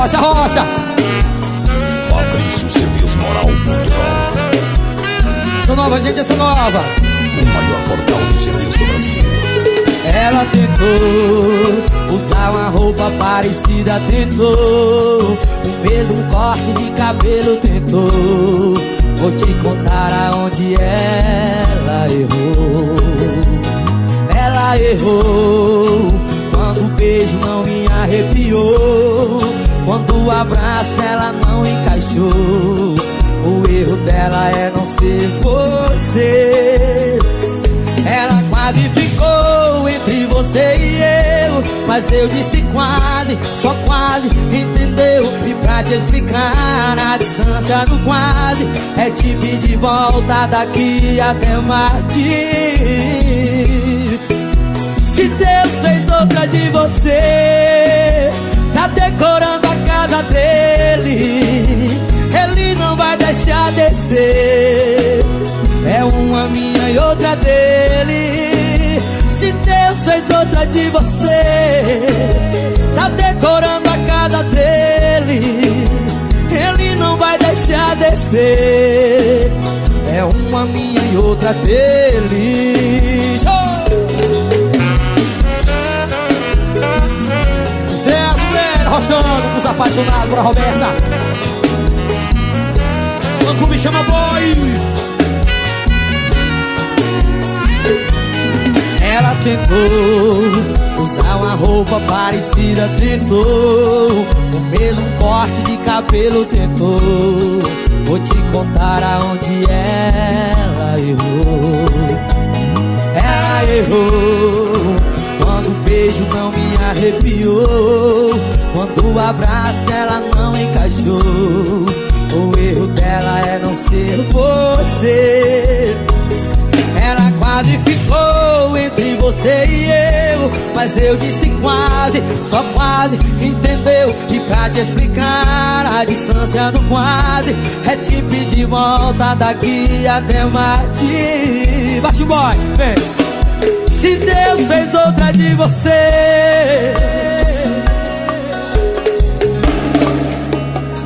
Rocha, Rocha. Fabrício CDs Moral Cultural. Essa nova, gente, essa nova. O maior portal de CDs do Brasil. Ela tentou usar uma roupa parecida, tentou o mesmo corte de cabelo, tentou. Vou te contar aonde ela errou. Ela errou quando o beijo não me arrepiou, quando o abraço dela não encaixou. O erro dela é não ser você. Ela quase ficou entre você e eu Mas eu disse quase, só quase, entendeu? E pra te explicar a distância do quase É te pedir volta daqui até Marte Se Deus fez outra de você Tá decorando casa dele. Ele não vai deixar descer é uma minha e outra dele. Se Deus fez outra de você Tá decorando a casa dele. Ele não vai deixar descer É uma minha e outra dele. Show! Rochando pros apaixonados, pra Roberta O clube chama boy Ela tentou usar uma roupa parecida, tentou o mesmo corte de cabelo, tentou. Vou te contar aonde ela errou. Ela errou beijo não me arrepiou, quando o abraço dela não encaixou. O erro dela é não ser você. Ela quase ficou entre você e eu Mas eu disse quase, só quase, entendeu? E pra te explicar a distância do quase É te pedir volta daqui até Marte Baixo boy, vem Se Deus fez outra de você.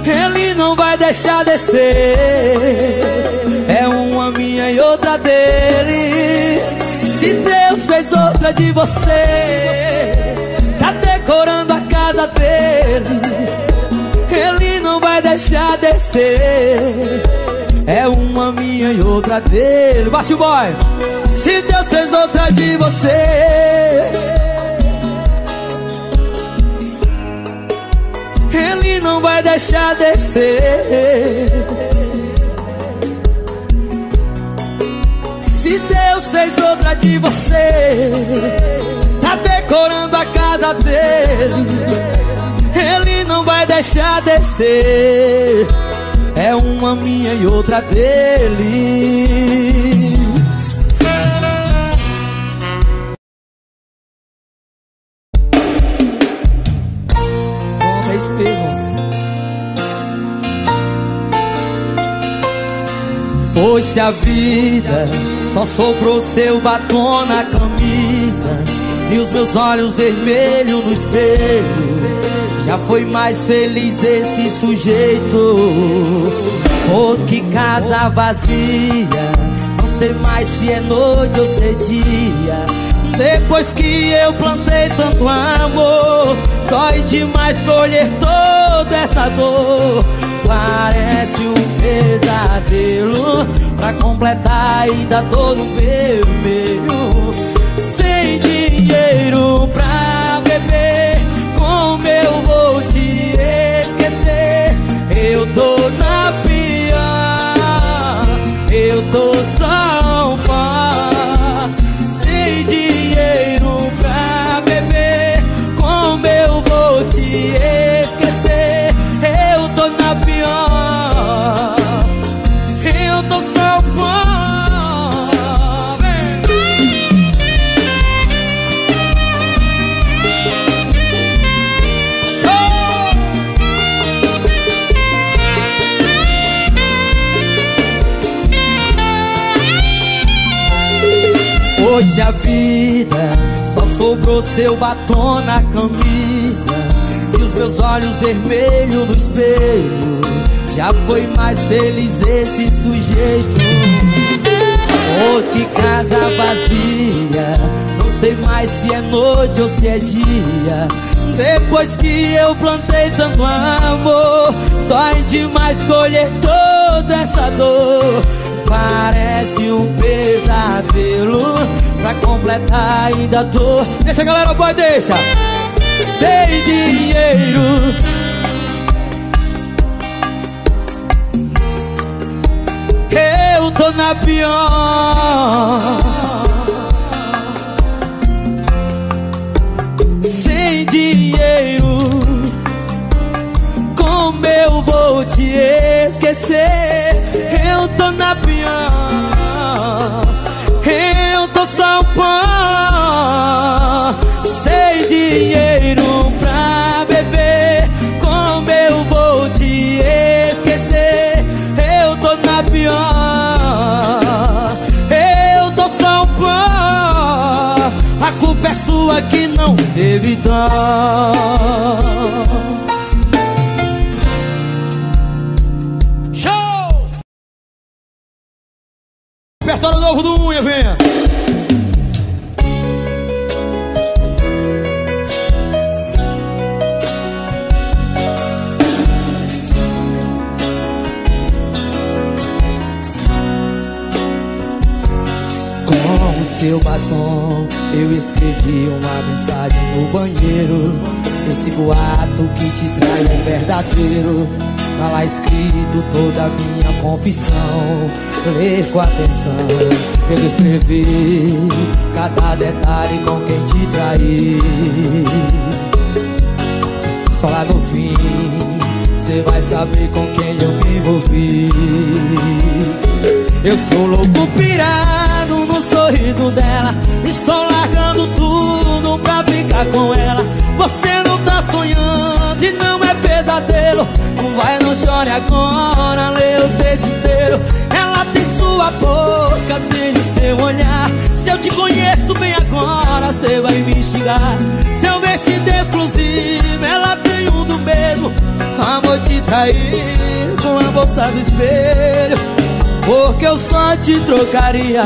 Ele não vai deixar descer É uma minha e outra dele. Se Deus fez outra de você. Tá decorando a casa dele. Ele não vai deixar descer É uma minha e outra dele. Baixo boy Se Deus fez outra de você. Ele não vai deixar descer Se Deus fez outra de você. Tá decorando a casa dele. Ele não vai deixar descer É uma minha e outra dele Poxa vida, só sobrou seu batom na camisa E os meus olhos vermelhos no espelho. Já foi mais feliz esse sujeito. Oh, que casa vazia Não sei mais se é noite ou se é dia. Depois que eu plantei tanto amor Dói demais colher toda essa dor Parece um pesadelo Pra completar ainda tô no vermelho. Sem dinheiro pra beber Como eu vou te esquecer? Eu tô na pior Eu tô só sobrou seu batom na camisa E os meus olhos vermelhos no espelho. Já foi mais feliz esse sujeito. Oh, que casa vazia. Não sei mais se é noite ou se é dia. Depois que eu plantei tanto amor Dói demais colher toda essa dor. Parece um pesadelo Pra completar ainda tô Deixa galera, boy, deixa. Sem dinheiro. Eu tô na pior dó Show! Novo do Unha, venha! Com seu batom eu escrevi uma mensagem no banheiro. Esse boato que te trai é verdadeiro. Tá lá escrito toda a minha confissão. Lê com atenção. Eu escrevi cada detalhe com quem te traí. Só lá no fim Cê vai saber com quem eu me envolvi. Eu sou louco pirado no sorriso dela. Estou ficar com ela. Você não tá sonhando e não é pesadelo. Não vai, não chore agora, lê o texto inteiro. Ela tem sua boca, tem o seu olhar. Se eu te conheço bem agora, cê vai me xingar Seu vestido exclusivo, ela tem um do mesmo. Amor te trair com a bolsa do espelho. Porque eu só te trocaria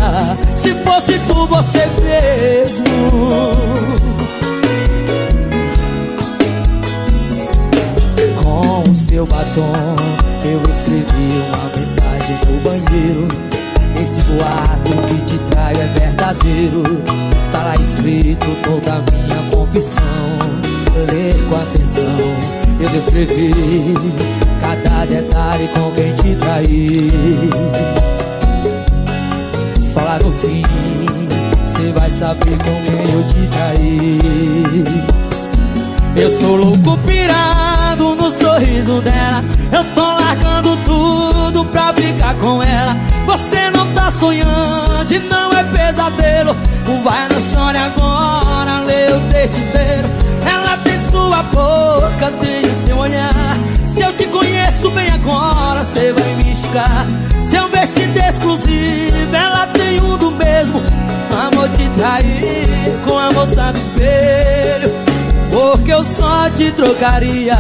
Se fosse por você mesmo o seu batom. Eu escrevi uma mensagem no banheiro. Esse boato que te trai é verdadeiro. Está lá escrito toda a minha confissão. Lê com atenção. Eu descrevi cada detalhe com quem te traí Só lá no fim Cê vai saber com quem eu te traí. Eu sou louco pirado no sorriso dela. Eu tô largando tudo pra ficar com ela. Você não tá sonhando e não é pesadelo. Vai, não chore agora, lê o texto inteiro Ela tem sua boca, tem o seu olhar. Se eu te conheço bem agora, cê vai me xingar Seu vestido exclusivo, ela tem um do mesmo. Amor te trair com a moça do espelho Porque eu só te trocaria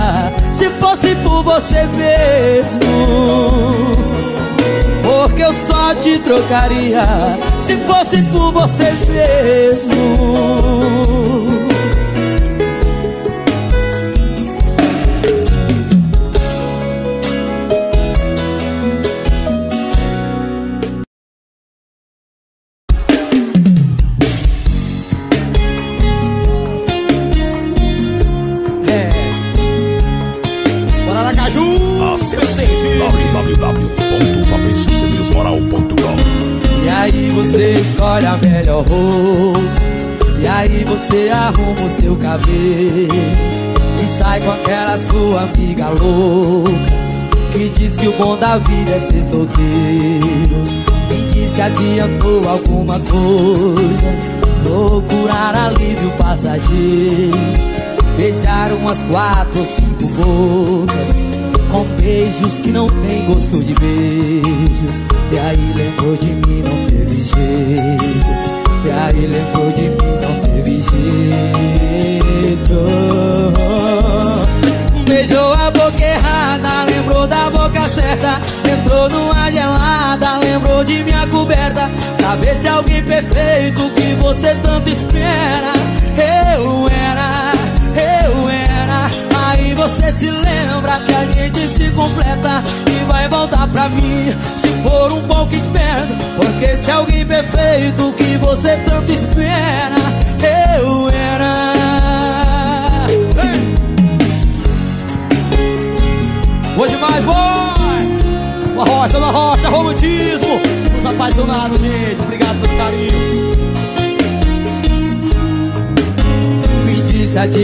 Se fosse por você mesmo. Porque eu só te trocaria Se fosse por você mesmo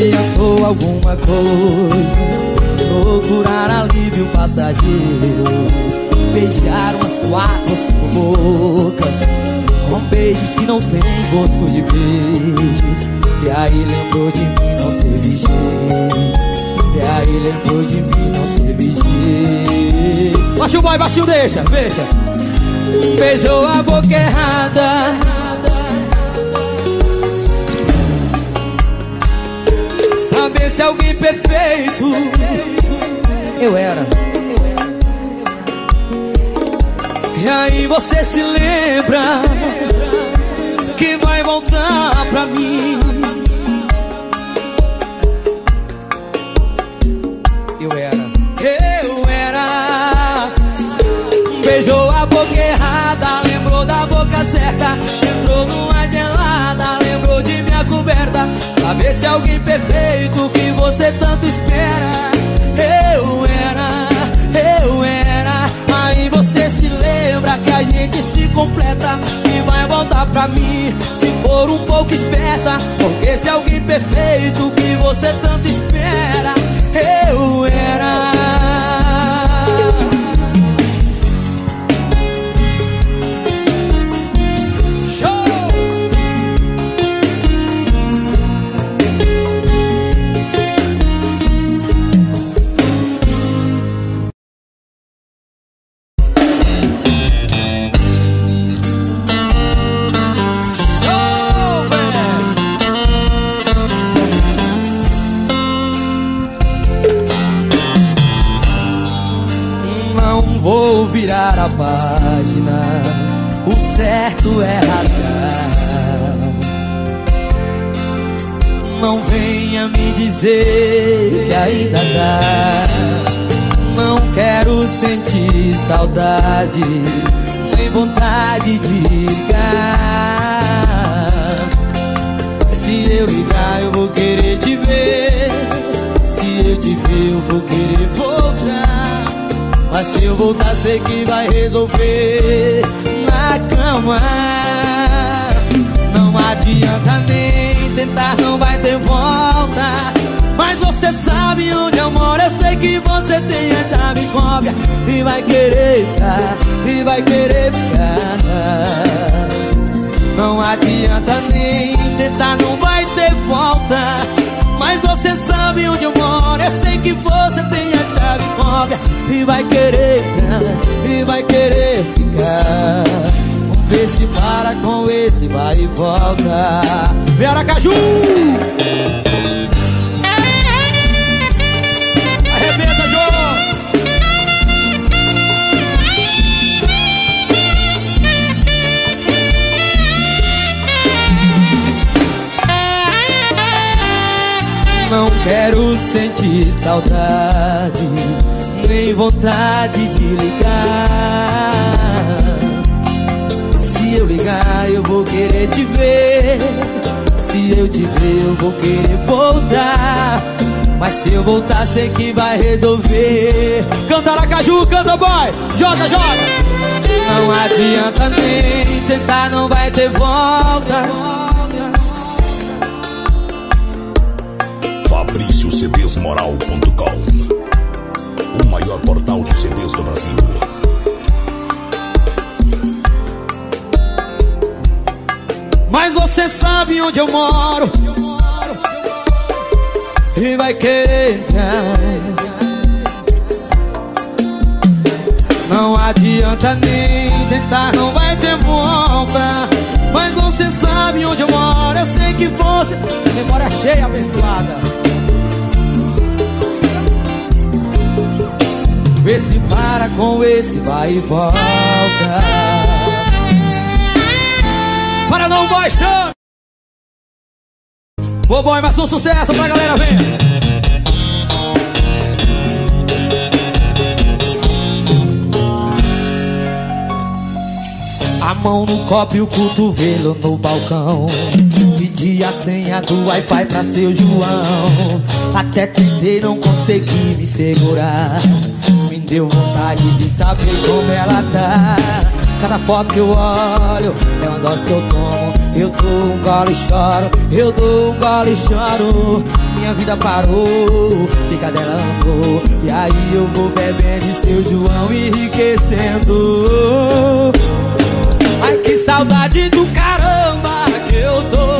disse adiantou alguma coisa. Procurar alívio passageiro. Beijar umas quatro ou cinco bocas. Com beijos que não tem gosto de beijos. E aí lembrou de mim, não teve jeito. E aí lembrou de mim, não teve jeito. Baixa o boy, baixinho, deixa, deixa Beijou a boca errada Saber se alguém perfeito. Eu era. E aí você se lembra Que vai voltar pra mim Saber se alguém perfeito que você tanto espera. Eu era, eu era. Aí você se lembra que a gente se completa E vai voltar pra mim se for um pouco esperta. Porque se alguém perfeito que você tanto espera. Eu era a página, o certo é rasgar. Não venha me dizer que ainda dá. Não quero sentir saudade, nem vontade de ligar. Se eu ligar, eu vou querer te ver. Se eu te ver, eu vou querer voltar. Mas se eu voltar, sei que vai resolver. Na cama Não adianta nem tentar, não vai ter volta. Mas você sabe onde eu moro, eu sei que você tem a chave cópia. E vai querer ficar, e vai querer ficar. Não adianta nem tentar, não vai ter volta mas você sabe onde eu moro. Eu sei que você tem a chave móvel. E vai querer entrar E vai querer ficar. Ver se para com esse vai e volta. Veracaju! Não quero sentir saudade Nem vontade de ligar. Se eu ligar eu vou querer te ver. Se eu te ver eu vou querer voltar. Mas se eu voltar sei que vai resolver. Canta Aracaju, canta boy, joga, joga. Não adianta nem tentar, não vai ter volta FabrícioCDsMoral.com O maior portal de CDs do Brasil. Mas você sabe onde eu moro. E vai querer Não adianta nem tentar, não vai ter volta. Mas você sabe onde eu moro. Eu sei que você Memória cheia, abençoada Vê se para com esse vai e volta Para não. Ô boy, mais um sucesso pra galera ver. A mão no copo e o cotovelo no balcão Pedi a senha do Wi-Fi pra seu João Até tentei, não consegui me segurar deu vontade de saber como ela tá. Cada foto que eu olho é uma dose que eu tomo. Eu dou um gole e choro, eu dou um gole e choro. Minha vida parou, fica dela andou E aí eu vou bebendo e seu João enriquecendo. Ai que saudade do caramba que eu tô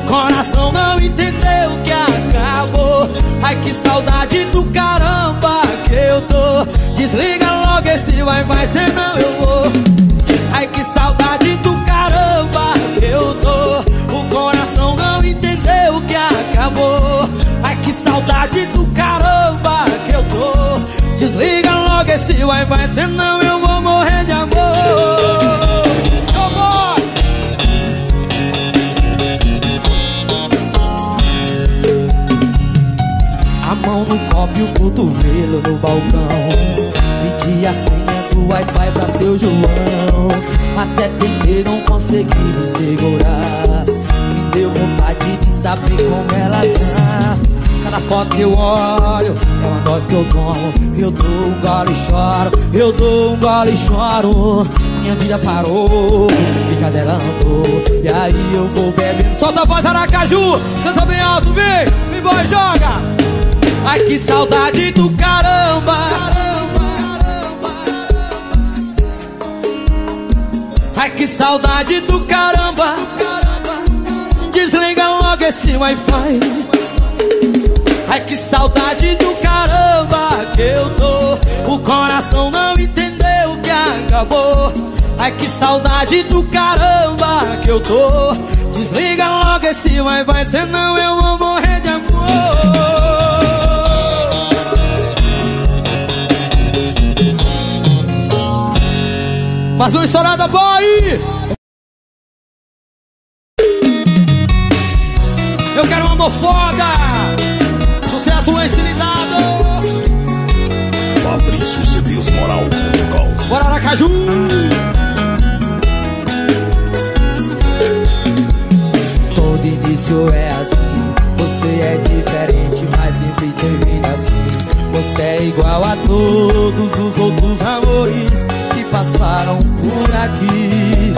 O coração não entendeu que acabou. Ai que saudade do caramba que eu tô. Desliga logo esse wi-fi senão eu vou. Ai que saudade do caramba que eu tô. O coração não entendeu que acabou. Ai que saudade do caramba que eu tô. Desliga logo esse wi-fi senão como ela tá Cada foto que eu olho é uma dose que eu tomo. Eu dou um gole e choro, eu dou um gole e choro. Minha vida parou, brincadeira andou. E aí eu vou bebendo. Solta a voz Aracaju, canta bem alto, vem, me boy, joga. Ai que saudade do caramba. Ai que saudade do caramba Desliga logo esse Wi-Fi. Ai que saudade do caramba que eu tô. O coração não entendeu que acabou. Ai que saudade do caramba que eu tô. Desliga logo esse Wi-Fi Senão eu vou morrer de amor. Mais uma estourada boy! Eu início é assim. Você é diferente, mas sempre termina assim. Você é igual a todos os outros amores passaram por aqui.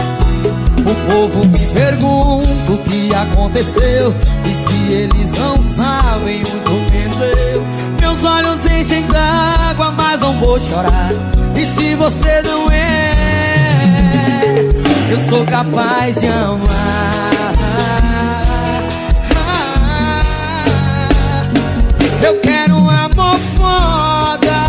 O povo me pergunta o que aconteceu. E se eles não sabem, muito menos eu. Meus olhos enchem d'água, mas não vou chorar. E se você não é, eu sou capaz de amar Eu quero um amor foda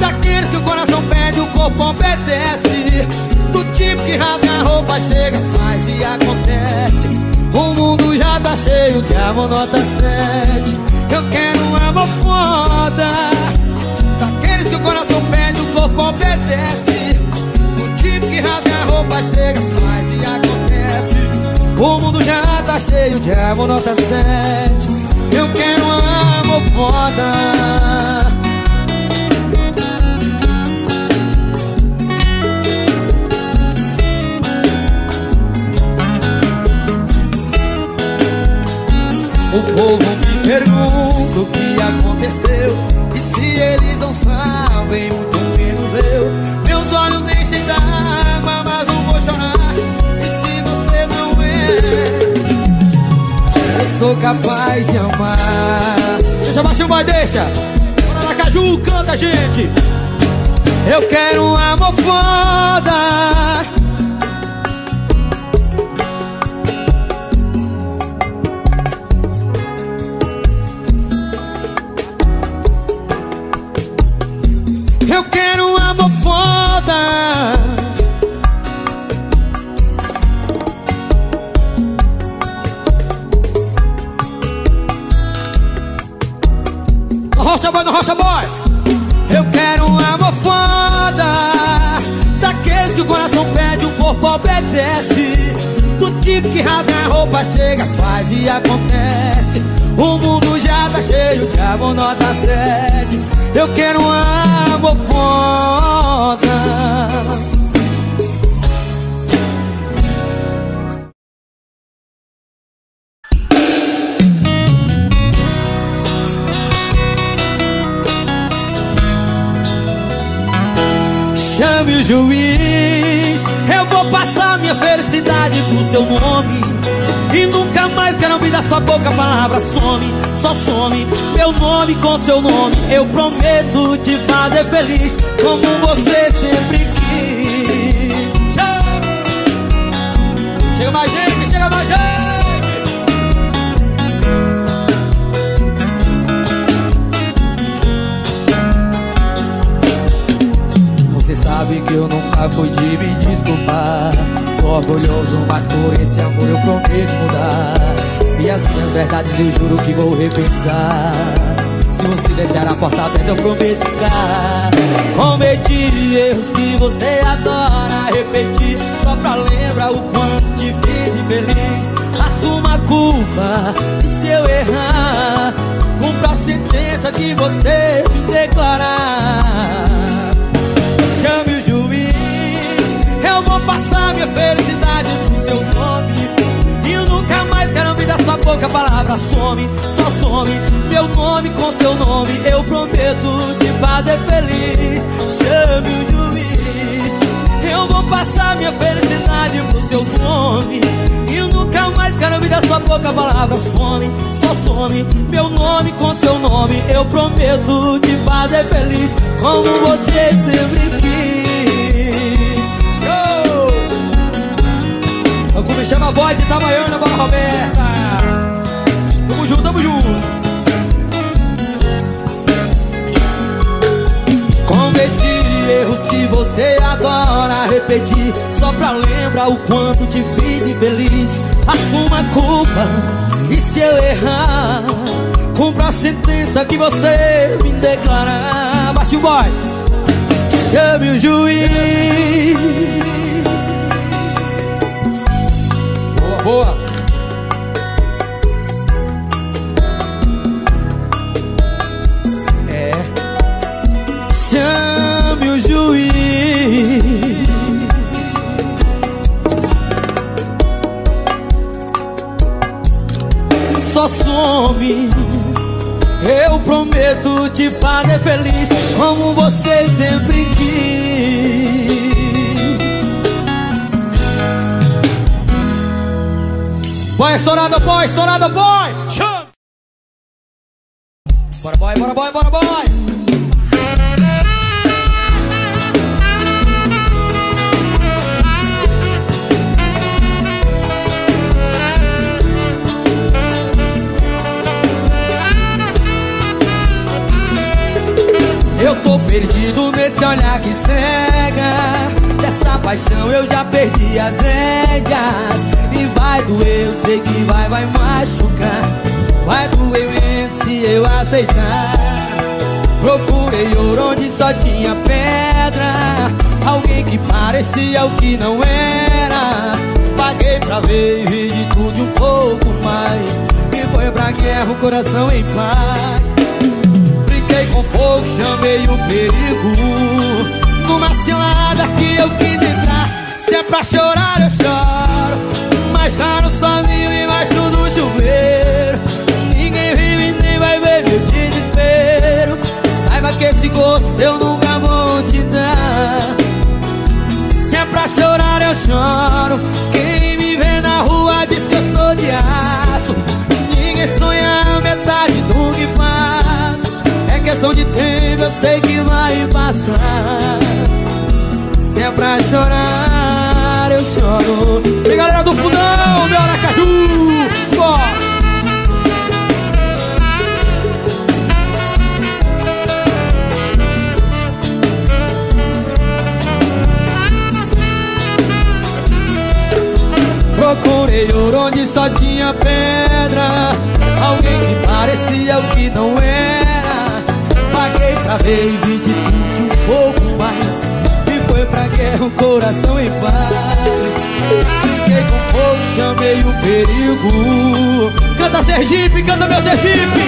Daqueles que o coração pede, o corpo obedece. Do tipo que rasga a roupa, chega, faz e acontece. O mundo já tá cheio de amor nota 7 Eu quero um amor foda Daqueles que o coração pede, o corpo obedece. Do tipo que rasga a roupa, chega, faz e acontece. O mundo já tá cheio de amor nota 7 Eu quero amor foda. O povo me pergunta o que aconteceu E se eles não sabem, muito menos eu. Meus olhos enchem d'água, mas não vou chorar E se você não é Eu sou capaz de amar Deixa baixo, vai, deixa. Bora lá, Caju, canta, gente. Eu quero um amor foda me declarar. Chame o juiz Eu vou passar minha felicidade pro seu nome. E eu nunca mais quero ouvir da sua boca a palavra some Só some. Meu nome com seu nome Eu prometo te fazer feliz. Chame o juiz Eu vou passar minha felicidade pro seu nome. E nunca mais quero ouvir da sua boca palavra some Só some. Meu nome com seu nome Eu prometo te fazer feliz Como você sempre quis. Show! Como me chama voz de Itabaiana, Bola Roberta. Tamo junto, tamo junto erros que você adora repetir Só pra lembrar o quanto te fiz infeliz. Assuma a culpa e se eu errar Cumpra a sentença que você me declarar Baixe o boy. Chame o juiz. Boa, boa Só some. Eu prometo te fazer feliz Como você sempre quis. Boy, estourada, boy, estourada, boy. Chame Bora, boy, bora, boy, bora, boy nesse olhar que cega Dessa paixão eu já perdi as rédeas. E vai doer, eu sei que vai, vai machucar. Vai doer mesmo se eu aceitar. Procurei ouro onde só tinha pedra. Alguém que parecia o que não era. Paguei pra ver e vi de tudo um pouco mais. E foi pra guerra o coração em paz Brinquei com fogo, chamei o perigo. Numa cilada que eu quis entrar Se é pra chorar eu choro. Mas choro sozinho embaixo do chuveiro. Ninguém vive e nem vai ver meu desespero. Saiba que esse gosto eu nunca vou te dar. Se é pra chorar eu choro. Quem questão de tempo, eu sei que vai passar. Se é pra chorar eu choro. E galera do fundão, meu Aracaju Sport. Procurei ouro onde só tinha pedra. Alguém que parecia o que não era pra vi de tudo um pouco mais E foi pra guerra um coração em paz. Fiquei com fogo, chamei o perigo. Canta Sergipe, canta meu Sergipe.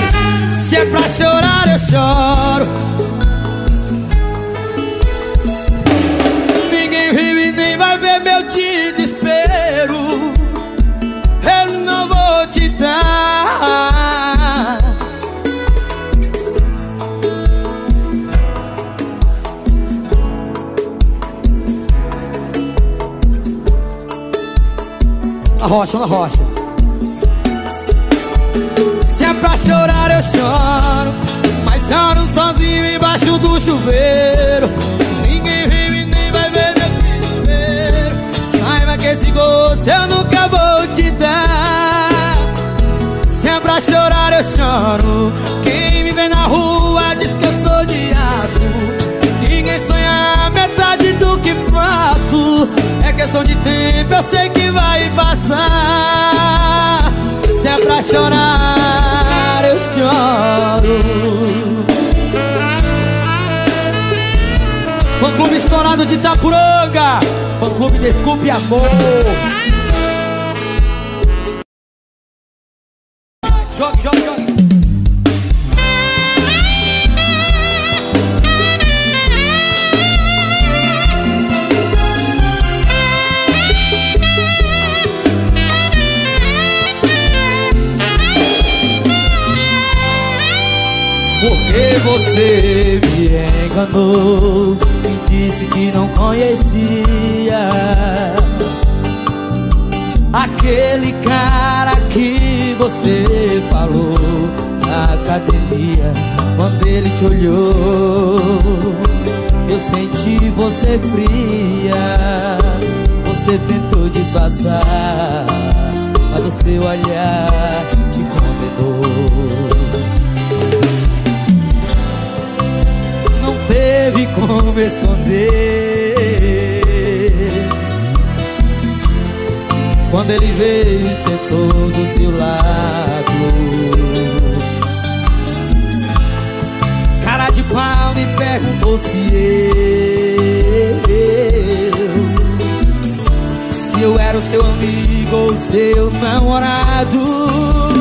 Se é pra chorar eu choro. Ninguém viu e nem vai ver meu desespero rocha, na rocha. Se é pra chorar eu choro. Mas choro sozinho embaixo do chuveiro. Ninguém vive nem vai ver meu desespero Saiba que esse gosto eu nunca vou te dar. Se é pra chorar eu choro. Quem me vê na rua diz que eu sou de aço Ninguém sonha a metade do que faço questão de tempo, eu sei que vai passar. Se é pra chorar, eu choro. Fã Clube Estourado de Itapuranga Fã Clube Desculpe Amor Porque você me enganou Me disse que não conhecia. Aquele cara que você falou na academia Quando ele te olhou Eu senti você fria. Você tentou disfarçar Mas o seu olhar te condenou teve como esconder. Quando ele veio e sentou do teu lado. Cara de pau me perguntou se eu Se eu era o seu amigo ou seu namorado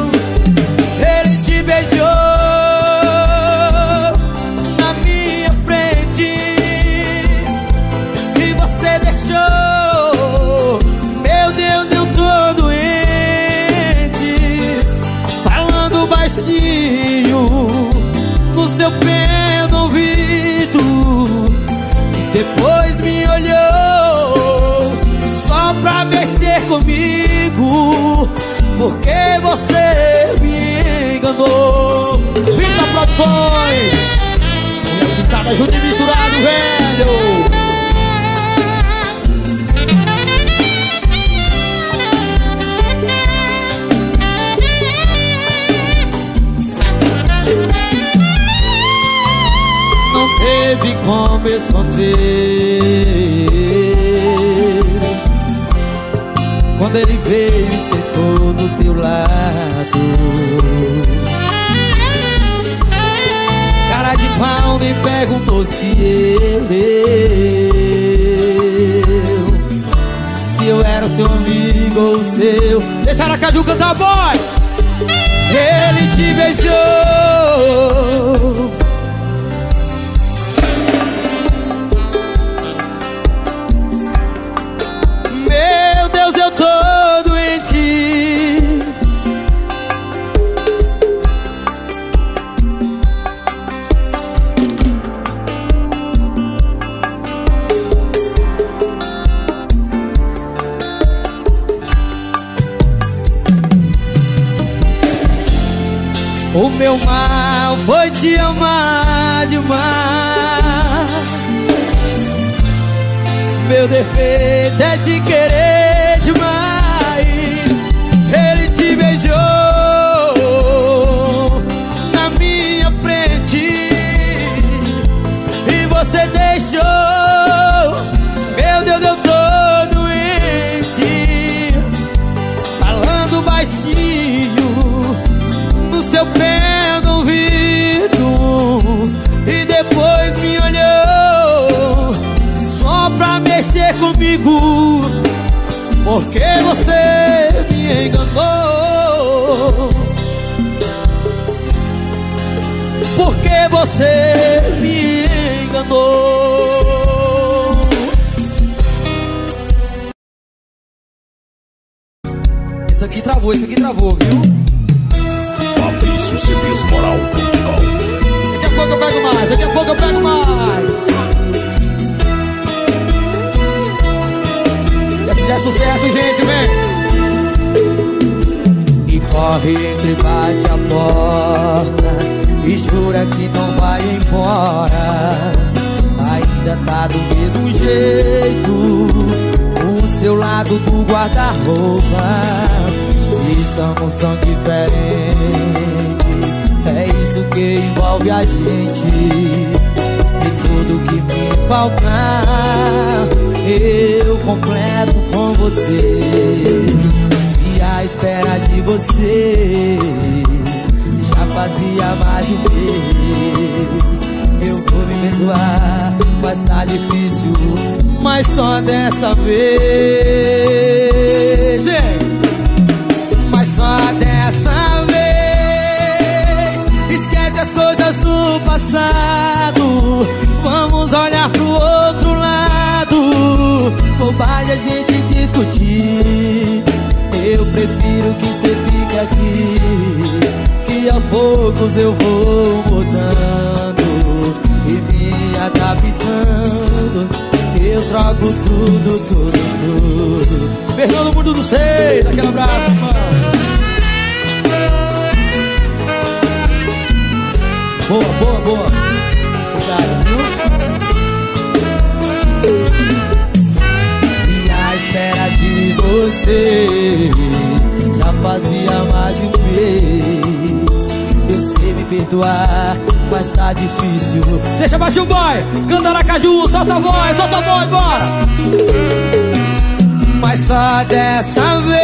enganou Vita Produções. Mulher pintada junto e misturado, velho. Não teve como esconder. Quando ele veio e sentou do teu lado perguntou se eu. Se eu era seu amigo ou seu. Deixa Aracaju cantar, boy! Ele te beijou te amar demais. Meu defeito é te querer Porque você me enganou. Porque você me enganou. Isso aqui travou, isso aqui travou, viu? Fabrício CDs Moral.com Daqui a pouco eu pego mais, daqui a pouco eu pego mais Que não vai embora. Ainda tá do mesmo jeito O seu lado do guarda-roupa. Se somos são diferentes É isso que envolve a gente. E tudo que me faltar Eu completo com você. E a espera de você fazia mais de mês Eu vou me perdoar Mas tá difícil. Mas só dessa vez Mas só dessa vez. Esquece as coisas do passado. Vamos olhar pro outro lado. Bobagem a gente discutir. Eu prefiro que você fique aqui Que aos poucos eu vou mudando E me adaptando Eu troco tudo, tudo, tudo Fernando Mundo do Seis, aquele abraço, irmão Boa, boa, boa. Obrigado, viu? E a espera de você já fazia mais de um mês. Perdoar, mas tá difícil. Deixa baixo o boy, canta na caju, solta a voz, solta a voz, bora! Mas só dessa vez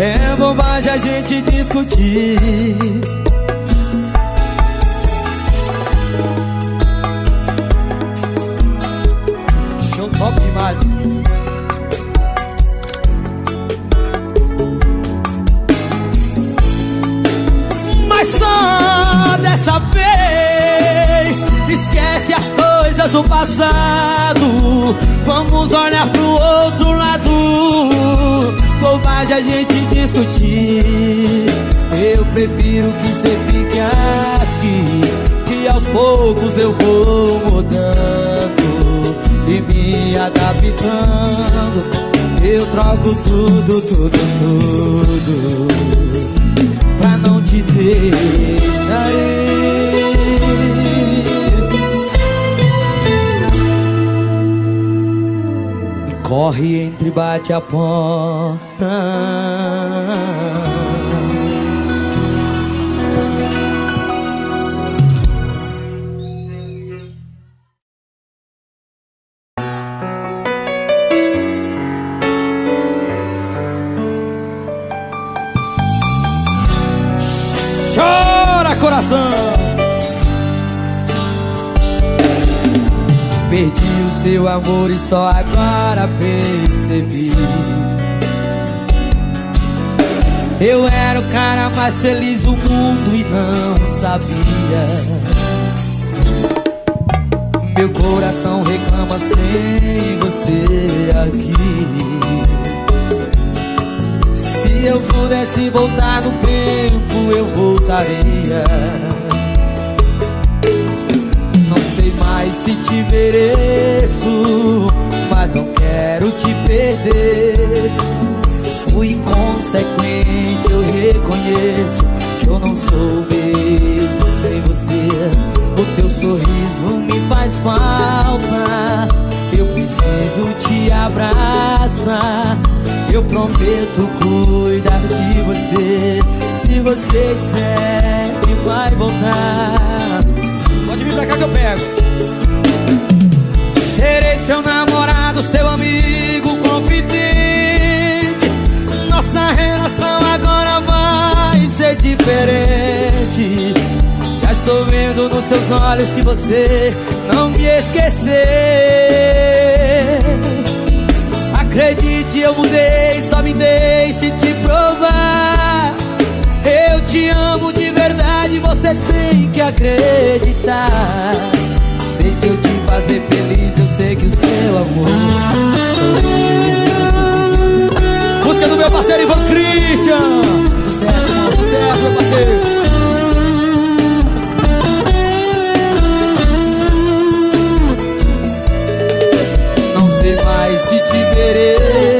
É bobagem a gente discutir Show top demais dessa vez. Esquece as coisas do passado. Vamos olhar pro outro lado. Bobagem a gente discutir. Eu prefiro que você fique aqui Que aos poucos eu vou mudando E me adaptando. Eu troco tudo, tudo, tudo Pra não te deixar ir Corre, entre, bate a porta Perdi o seu amor e só agora percebi. Eu era o cara mais feliz do mundo e não sabia. Meu coração reclama sem você aqui. Se eu pudesse voltar no tempo eu voltaria mais se te mereço Mas não quero te perder. Fui inconsequente, eu reconheço Que eu não sou mesmo sem você. O teu sorriso me faz falta. Eu preciso te abraçar. Eu prometo cuidar de você. Se você disser que vai voltar Pode vir pra cá que eu pego. Serei seu namorado, seu amigo, confidente. Nossa relação agora vai ser diferente. Já estou vendo nos seus olhos que você não me esqueceu. Acredite, eu mudei, só me deixe te provar te amo de verdade, você tem que acreditar. Deixa eu te fazer feliz, eu sei que o seu amor sou eu. Música do meu parceiro Ivan Christian. Sucesso, irmão, sucesso, meu parceiro. Mereço,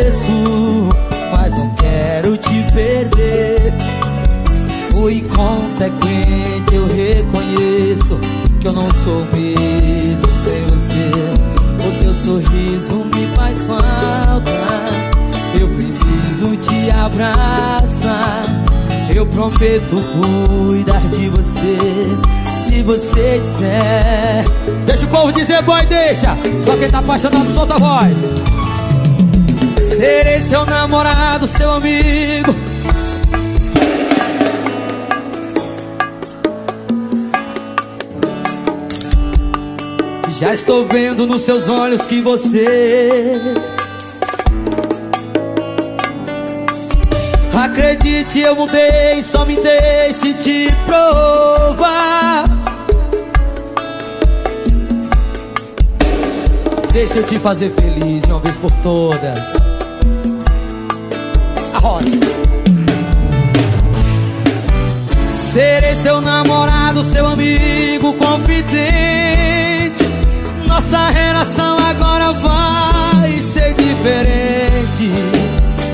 eu não sou mesmo sem você. O teu sorriso me faz falta. Eu preciso te abraçar. Eu prometo cuidar de você. Se você disser, deixa o povo dizer, boy, deixa. Só quem tá apaixonado solta a voz. Serei seu namorado, seu amigo Já estou vendo nos seus olhos que você Acredite, eu mudei, só me deixe te provar Deixa eu te fazer feliz uma vez por todas rosa. Serei seu namorado, seu amigo, confidente. Nossa relação agora vai ser diferente.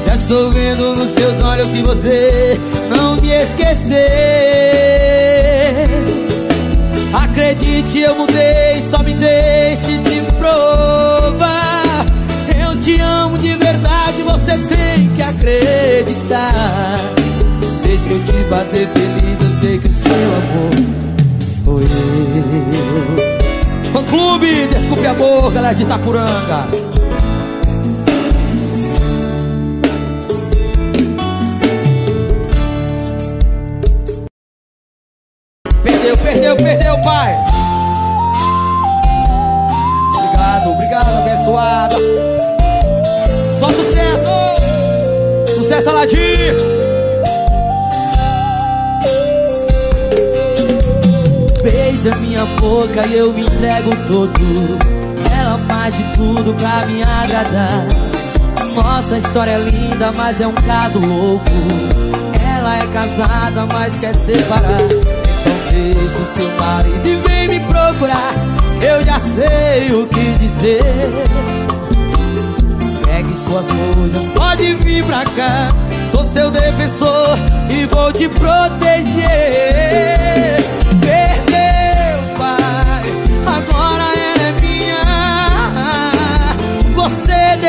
Já estou vendo nos seus olhos que você não me esqueceu. Acredite, eu mudei, só me deixe te provar. Eu te amo de verdade, você tem que acreditar Deixa eu te fazer feliz, eu sei que o seu amor sou eu Fã Clube, desculpe amor, galera de Itapuranga. Perdeu, perdeu, perdeu, pai. Obrigado, obrigado, abençoada. Só sucesso Sucesso, Aladir! Beija minha boca e eu me entrego todo. Ela faz de tudo pra me agradar. Nossa história é linda, mas é um caso louco. Ela é casada, mas quer separar. Então deixa o seu marido e vem me procurar. Eu já sei o que dizer. Pegue suas coisas, pode vir pra cá. Sou seu defensor e vou te proteger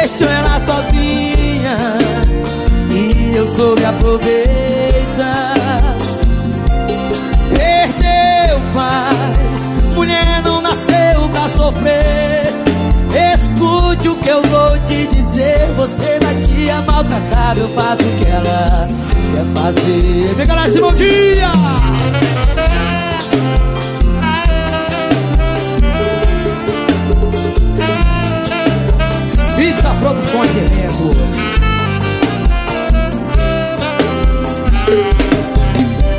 Deixou ela sozinha. E eu soube aproveitar. Perdeu, pai, mulher não nasceu pra sofrer. Escute o que eu vou te dizer Você vai te maltratar. Eu faço o que ela quer fazer. Vem galera, bom dia! Produções e Eventos.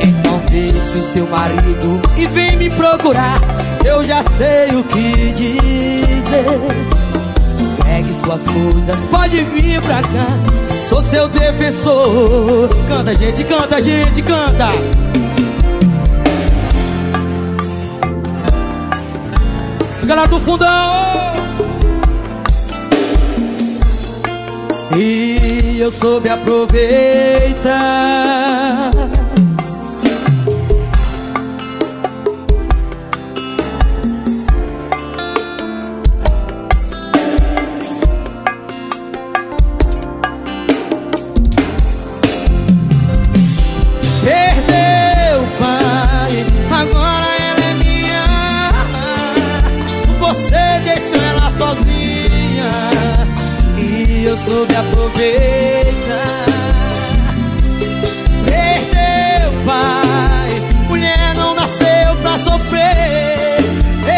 Então deixe seu marido e vem me procurar. Eu já sei o que dizer. Pegue suas coisas, pode vir pra cá. Sou seu defensor. Canta, gente, canta, gente, canta. Galera do fundão E eu soube aproveitar soube aproveitar. Perdeu, pai. Mulher não nasceu pra sofrer.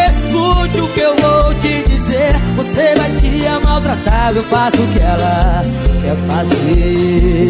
Escute o que eu vou te dizer. Você vai te maltratar. Eu faço o que ela quer fazer.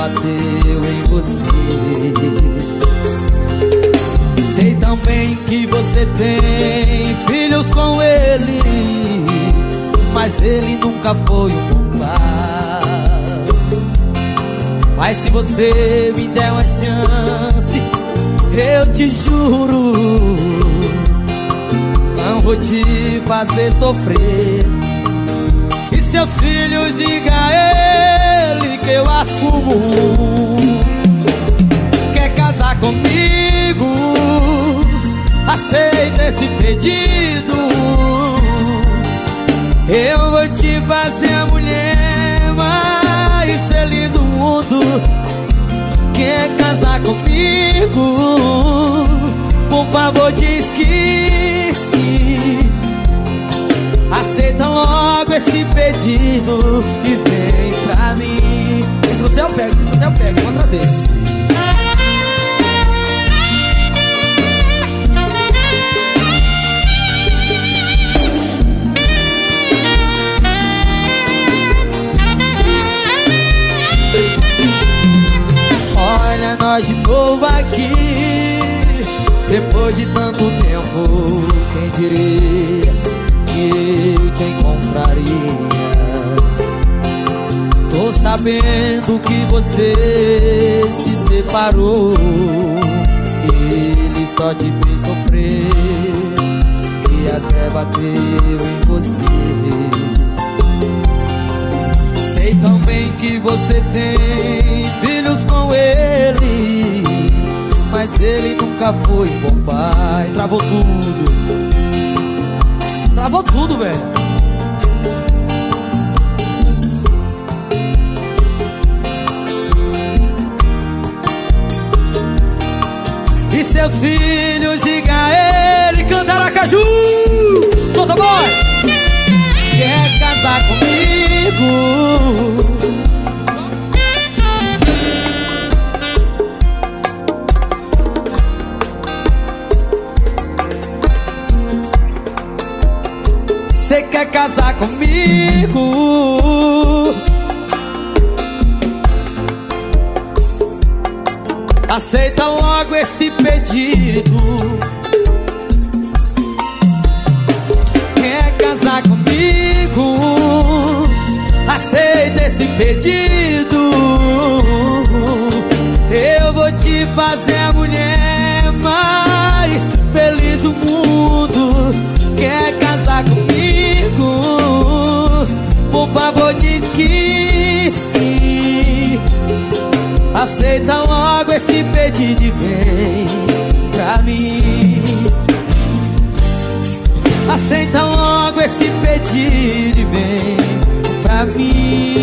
Bateu em você. Sei também que você tem filhos com ele mas ele nunca foi um bom pai. Mas se você me der uma chance Eu te juro Não vou te fazer sofrer. E seus filhos diga que eu assumo. Quer casar comigo? Aceita esse pedido. Eu vou te fazer a mulher mais feliz do mundo. Quer casar comigo? Por favor diz que sim. Aceita logo esse pedido e vem pra mim Trouxer eu pego, se trouxer eu pego, vou trazer. Nós de novo aqui Depois de tanto tempo Quem diria que eu te encontraria sabendo que você se separou. Ele só te fez sofrer E até bateu em você. Sei também que você tem filhos com ele Mas ele nunca foi bom pai. Travou tudo. Travou tudo, velho seus filhos, diga a ele, cantar caju Solta, boy! Quer casar comigo Você quer casar comigo? Aceita logo esse pedido Quer casar comigo? aceita esse pedido Eu vou te fazer pedido vem pra mim. Aceita logo esse pedido e vem pra mim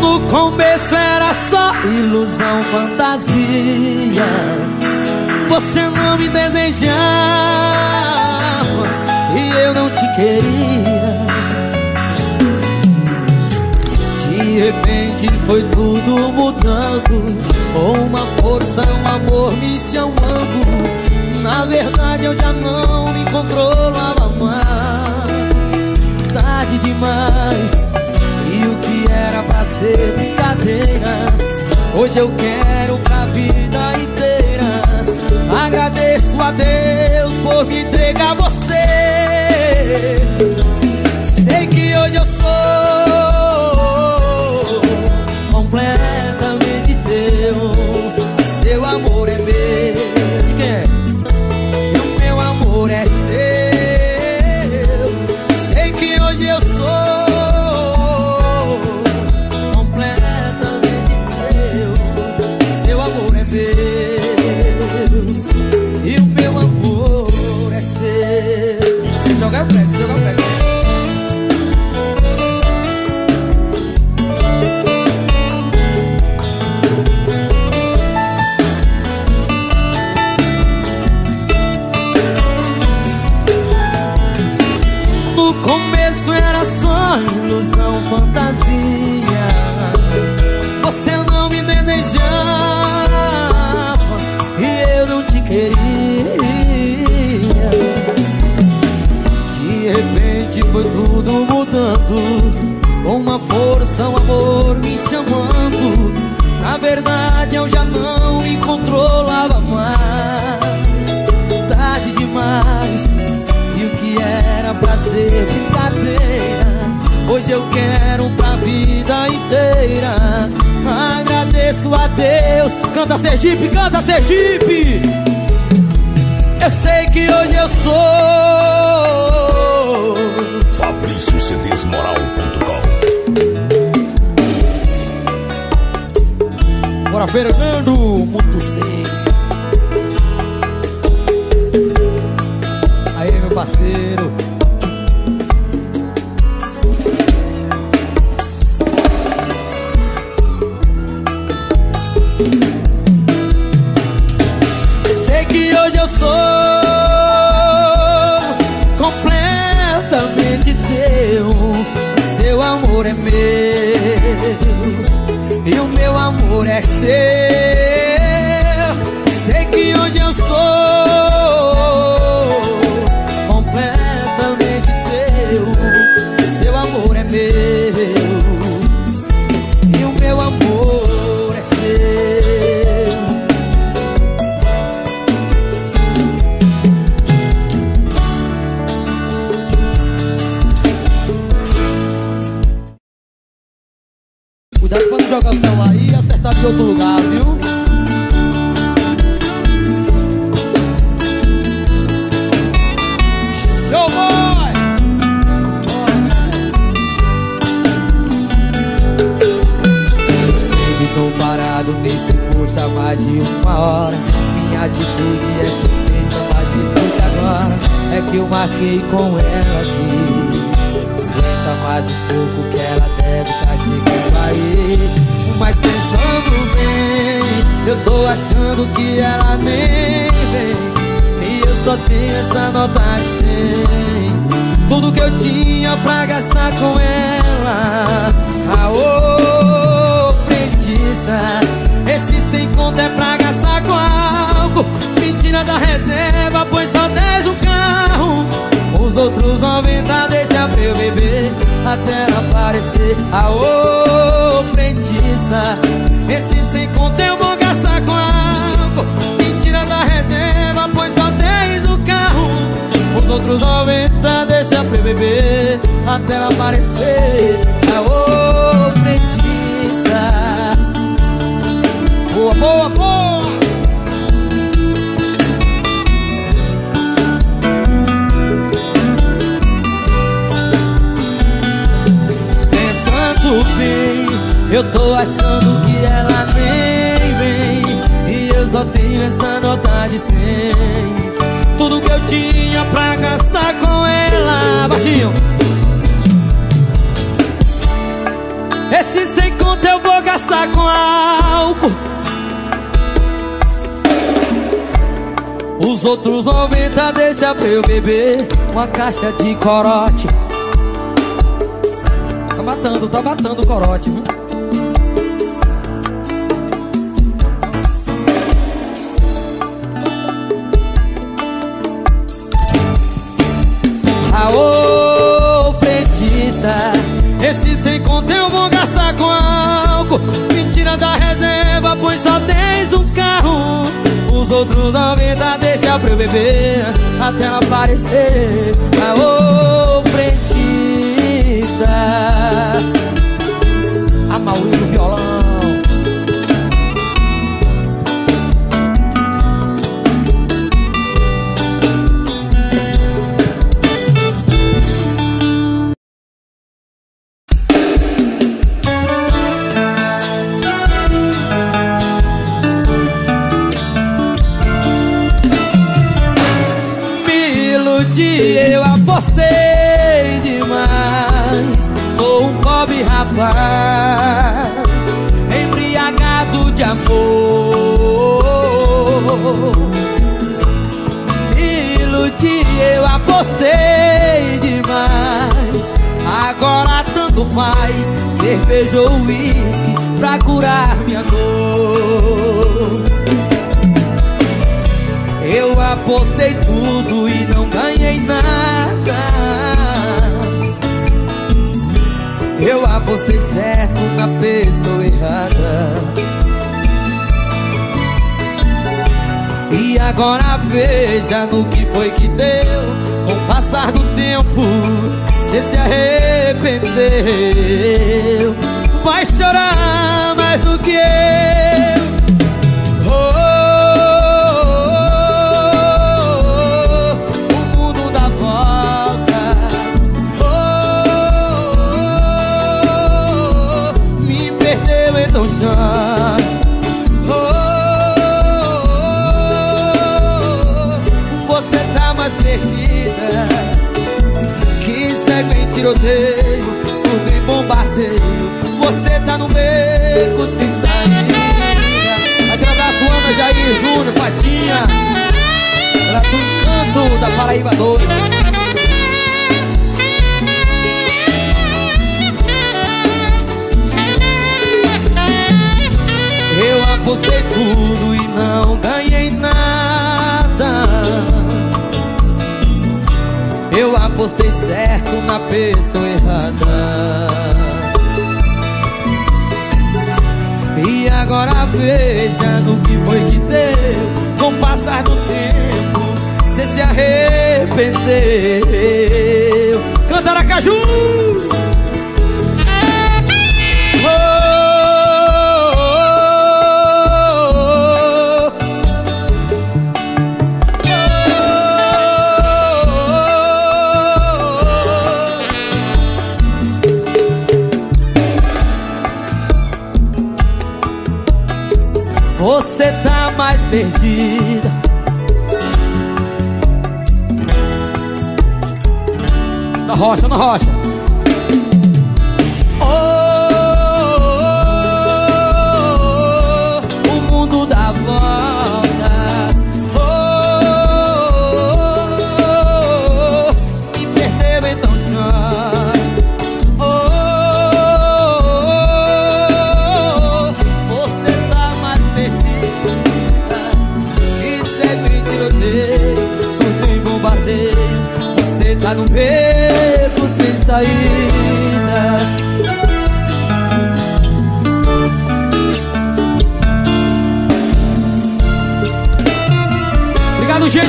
No começo era só ilusão, fantasia. Você não me desejava e eu não te queria. De repente foi tudo mudando. Uma força, um amor me chamando. Na verdade eu já não me controlava mais. Tarde demais. E o que era ser brincadeira. Hoje eu quero pra vida inteira. Agradeço a Deus por me entregar a você. Sei que hoje eu sou. fantasia. Você não me desejava e eu não te queria. De repente foi tudo mudando. Uma força, um amor me chamando. Na verdade eu já não me controlava mais. Tarde demais. E o que era pra ser brincadeira? Hoje eu quero pra vida inteira. Agradeço a Deus. Canta Sergipe, canta Sergipe. Eu sei que hoje eu sou. Fabrício CDsmoral.com Bora, Fernando, muito seis. Aê, meu parceiro. amor é seu. Sei que onde eu sou, completamente teu. Seu amor é meu e o meu amor é seu. Cuidado quando joga o celular de outro lugar, viu? Show boy! Estou parado nesse curso há mais de uma hora Minha atitude é suspeita, mas me escute agora É que eu marquei com ela aqui Aguenta mais um pouco que ela deve estar tá chegando aí Mas tem eu tô achando que ela nem vem E eu só tenho essa nota de 100 Tudo que eu tinha pra gastar com ela Aô, feitiça Esse sem conta é pra gastar com álcool. Me tira da reserva, pois só 10 o carro. Os outros 90 deixa pra eu beber Até ela aparecer. Aô, feitiça esse sem conta eu vou é da reserva, pois só tens o carro. Os outros 90 deixa pra beber até ela aparecer Aô, frentista Boa, boa, boa. Pensando bem, eu tô achando que ela só tenho essa nota de cem. Tudo que eu tinha pra gastar com ela Baixinho. Esse sem conta eu vou gastar com álcool. Os outros 90 deixa pra eu beber Uma caixa de corote. Tá matando, tá matando o corote, viu? banco Me tira da reserva, pois só tens um carro. Os outros aumenta, deixa pra eu beber Até ela aparecer. Aô, frentista. A no arrepentir.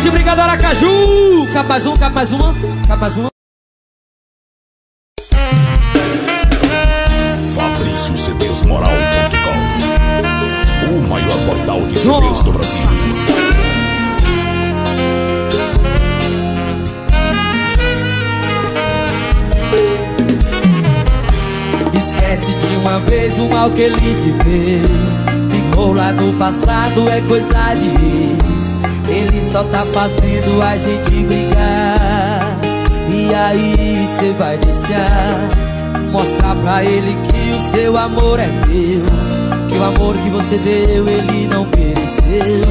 Gente. Obrigado, Aracaju. Mais um, cabe mais uma. Cabe mais uma. FabrícioCDsMoral.com O maior portal de CDs do Brasil. Esquece de uma vez o mal que ele te fez Ficou lá no passado, é coisa de só tá fazendo a gente brigar E aí cê vai deixar Mostrar pra ele que o seu amor é meu Que o amor que você deu ele não mereceu.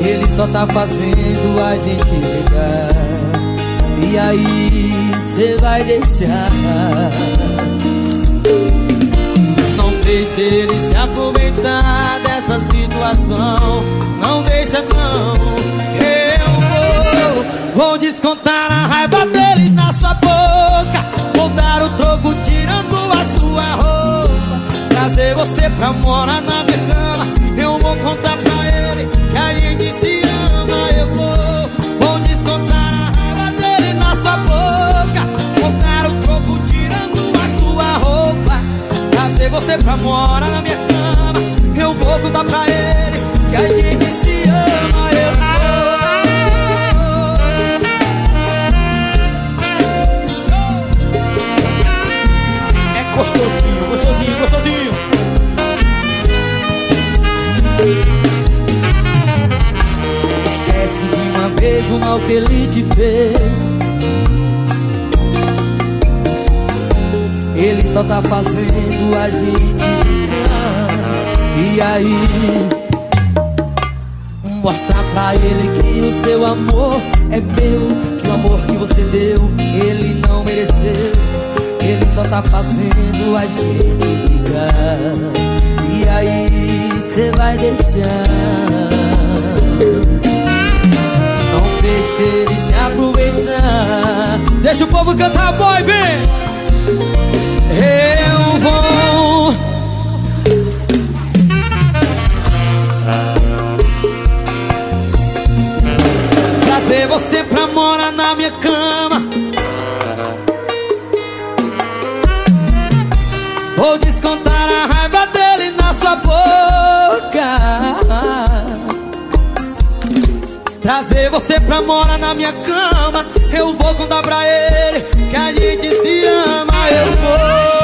Ele só tá fazendo a gente brigar E aí cê vai deixar. Não deixe ele se aproveitar dessa situação. Não deixa não Vou descontar a raiva dele na sua boca. Vou dar o troco tirando a sua roupa. Trazer você pra morar na minha cama. Eu vou contar pra ele que a gente se ama. Eu vou, vou descontar a raiva dele na sua boca. Vou dar o troco tirando a sua roupa. Trazer você pra morar na minha cama. Eu vou contar pra ele que a gente se ama Esquece de uma vez o mal que ele te fez. Ele só tá fazendo a gente e aí? Mostra pra ele que o seu amor é meu Que o amor que você deu, ele não mereceu. Ele só tá fazendo a gente ligar E aí? Cê vai deixar Não deixe ele se aproveitar Deixa o povo cantar, boy, vem! eu vou trazer você pra morar na minha cama. Trazer você pra morar na minha cama. Eu vou contar pra ele Que a gente se ama. Eu vou.